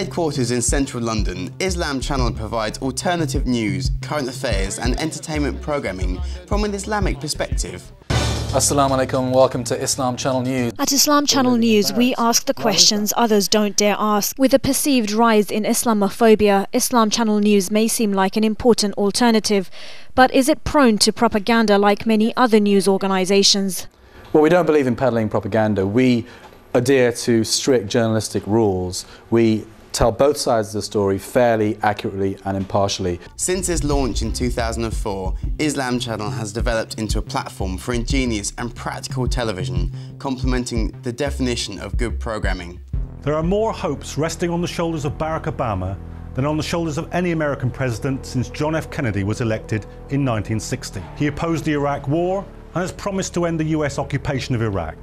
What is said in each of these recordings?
headquarters in central London, Islam Channel provides alternative news, current affairs and entertainment programming from an Islamic perspective. Assalamu alaikum, welcome to Islam Channel News. At Islam Channel News, we ask the questions others don't dare ask. With a perceived rise in Islamophobia, Islam Channel News may seem like an important alternative, but is it prone to propaganda like many other news organisations? Well, we don't believe in peddling propaganda. We adhere to strict journalistic rules. We tell both sides of the story fairly, accurately and impartially. Since its launch in 2004, Islam Channel has developed into a platform for ingenious and practical television, complementing the definition of good programming. There are more hopes resting on the shoulders of Barack Obama than on the shoulders of any American president since John F. Kennedy was elected in 1960. He opposed the Iraq War and has promised to end the US occupation of Iraq.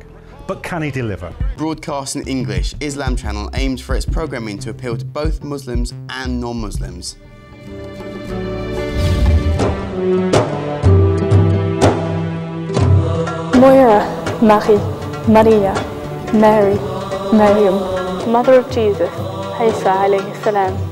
But can he deliver? Broadcast in English, Islam Channel aims for its programming to appeal to both Muslims and non-Muslims. Moira, Marie, Maria, Mary, Miriam, Mother of Jesus, Isa alayhi salam.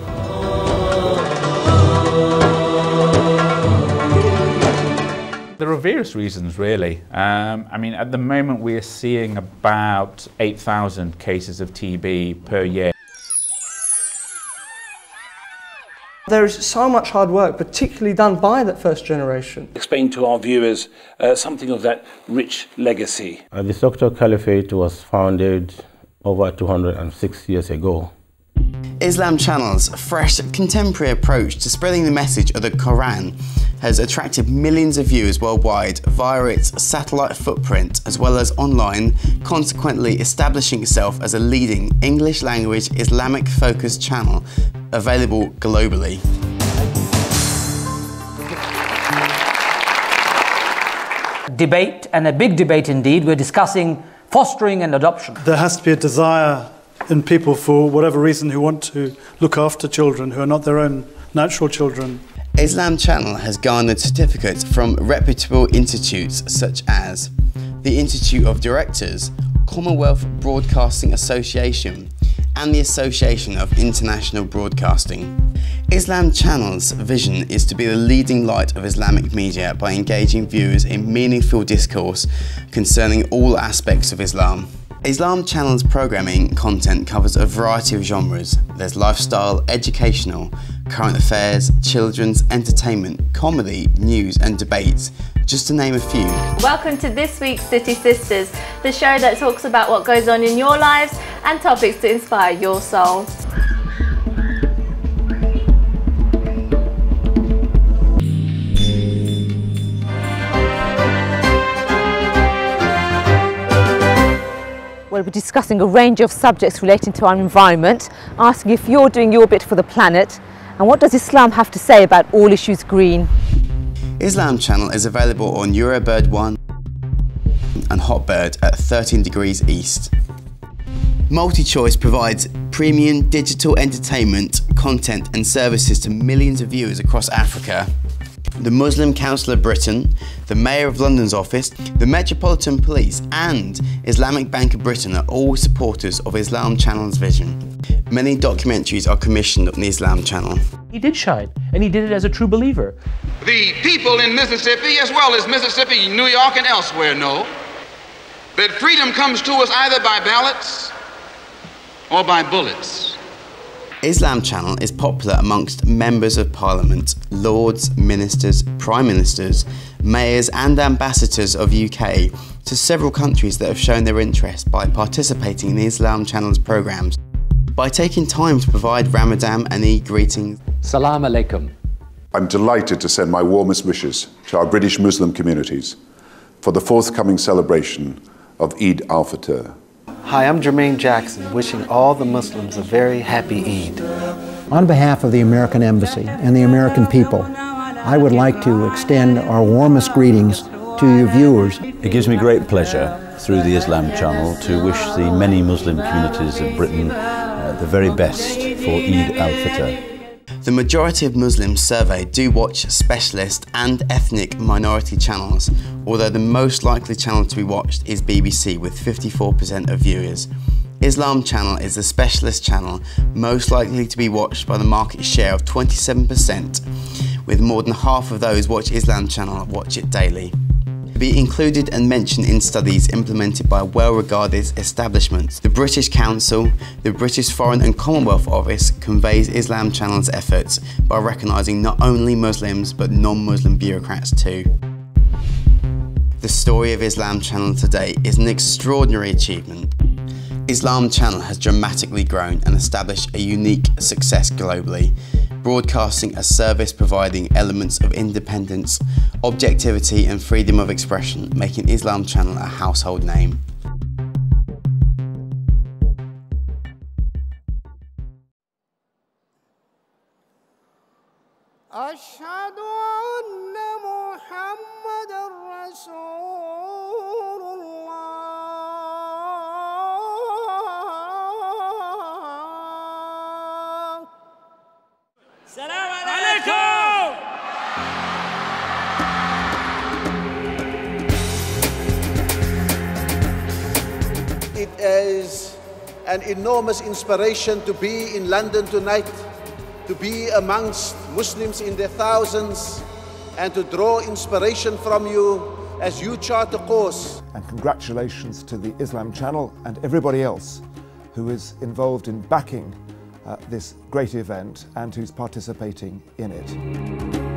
There are various reasons, really. Um, I mean, at the moment, we are seeing about 8,000 cases of TB per year. There's so much hard work, particularly done by that first generation. Explain to our viewers uh, something of that rich legacy. Uh, the Sokoto Caliphate was founded over 206 years ago. Islam Channel's fresh, contemporary approach to spreading the message of the Quran has attracted millions of viewers worldwide via its satellite footprint as well as online, consequently establishing itself as a leading English language Islamic focused channel available globally. Debate, and a big debate indeed. We're discussing fostering and adoption. There has to be a desire in people for whatever reason who want to look after children who are not their own natural children. Islam Channel has garnered certificates from reputable institutes such as the Institute of Directors, Commonwealth Broadcasting Association, and the Association of International Broadcasting. Islam Channel's vision is to be the leading light of Islamic media by engaging viewers in meaningful discourse concerning all aspects of Islam. Islam Channel's programming content covers a variety of genres. There's lifestyle, educational, current affairs, children's, entertainment, comedy, news and debates, just to name a few. Welcome to this week's City Sisters, the show that talks about what goes on in your lives and topics to inspire your soul. We'll be discussing a range of subjects relating to our environment, asking if you're doing your bit for the planet, and what does Islam have to say about all issues green? Islam Channel is available on Eurobird 1 and Hotbird at 13 degrees east. MultiChoice provides premium digital entertainment, content and services to millions of viewers across Africa the Muslim Council of Britain, the Mayor of London's office, the Metropolitan Police and Islamic Bank of Britain are all supporters of Islam Channel's vision. Many documentaries are commissioned on the Islam Channel. He did shine, and he did it as a true believer. The people in Mississippi, as well as Mississippi, New York, and elsewhere, know that freedom comes to us either by ballots or by bullets. Islam Channel is popular amongst members of parliament, lords, ministers, prime ministers, mayors and ambassadors of UK to several countries that have shown their interest by participating in the Islam Channel's programmes. By taking time to provide Ramadan and Eid greetings. Salam alaikum. I'm delighted to send my warmest wishes to our British Muslim communities for the forthcoming celebration of Eid al-Fitr. Hi, I'm Jermaine Jackson, wishing all the Muslims a very happy Eid. On behalf of the American Embassy and the American people, I would like to extend our warmest greetings to your viewers. It gives me great pleasure through the Islam Channel to wish the many Muslim communities of Britain uh, the very best for Eid al-Fitr. The majority of Muslims surveyed do watch specialist and ethnic minority channels, although the most likely channel to be watched is BBC with 54% of viewers. Islam Channel is the specialist channel most likely to be watched by the market share of 27%, with more than half of those watch Islam Channel watch it daily. To be included and mentioned in studies implemented by well-regarded establishments, the British Council, the British Foreign and Commonwealth Office conveys Islam Channel's efforts by recognising not only Muslims but non-Muslim bureaucrats too. The story of Islam Channel today is an extraordinary achievement. Islam Channel has dramatically grown and established a unique success globally, broadcasting a service providing elements of independence, objectivity and freedom of expression, making Islam Channel a household name. It is an enormous inspiration to be in London tonight, to be amongst Muslims in their thousands, and to draw inspiration from you as you chart a course. And congratulations to the Islam Channel and everybody else who is involved in backing uh, this great event and who's participating in it.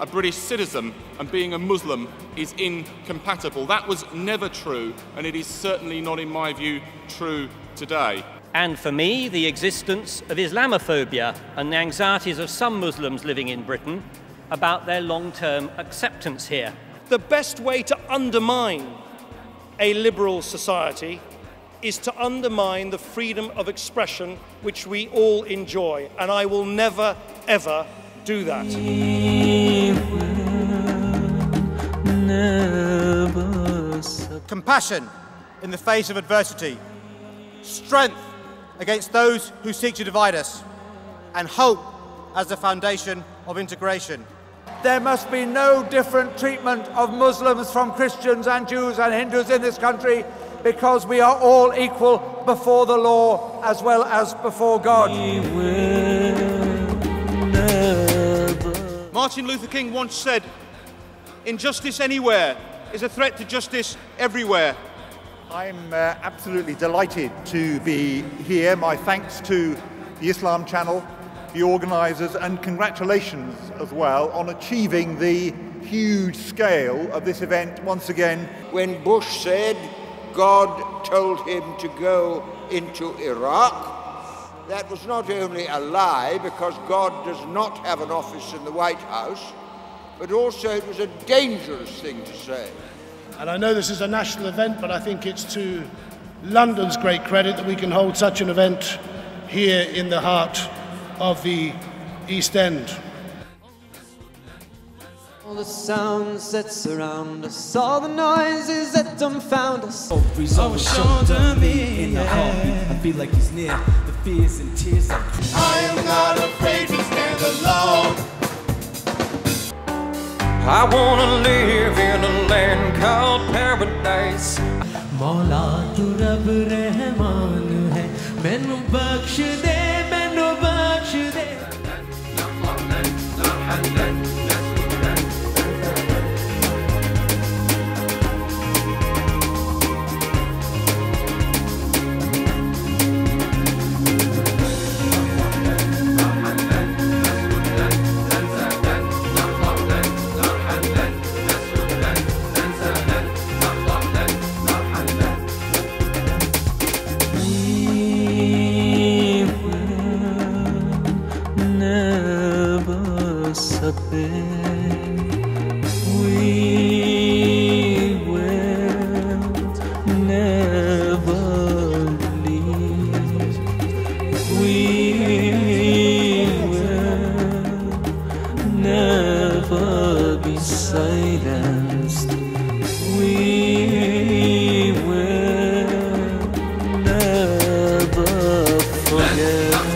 A British citizen and being a Muslim is incompatible. That was never true, and it is certainly not, in my view, true today. And for me, the existence of Islamophobia and the anxieties of some Muslims living in Britain about their long term acceptance here. The best way to undermine a liberal society is to undermine the freedom of expression which we all enjoy. And I will never, ever do that. Compassion in the face of adversity, strength against those who seek to divide us, and hope as the foundation of integration. There must be no different treatment of Muslims from Christians and Jews and Hindus in this country because we are all equal before the law as well as before God. Martin Luther King once said, Injustice anywhere is a threat to justice everywhere. I'm uh, absolutely delighted to be here. My thanks to the Islam Channel, the organisers, and congratulations as well on achieving the huge scale of this event once again. When Bush said God told him to go into Iraq, that was not only a lie because God does not have an office in the White House, but also it was a dangerous thing to say. And I know this is a national event, but I think it's to London's great credit that we can hold such an event here in the heart of the East End. All the sounds that surround us, all the noises that dumbfound us. Oh, breeze over shoulder me in the heartbeat. I feel like he's near. The fears and tears. are. I am not afraid to stand alone. I wanna live in a land called paradise. Maula tu Rab Rahman hai, ਮੈਨੂੰ ਬਖਸ਼ ਦੇ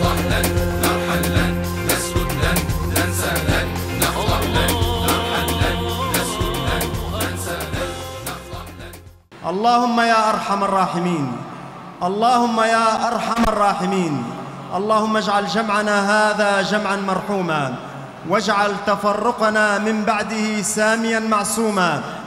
لن نرحل لن لن لن لن نرحل لن لن لن لن اللهم يا أرحم الراحمين اللهم يا أرحم الراحمين اللهم اجعل جمعنا هذا جمعا مرحوما واجعل تفرقنا من بعده ساميا معصوما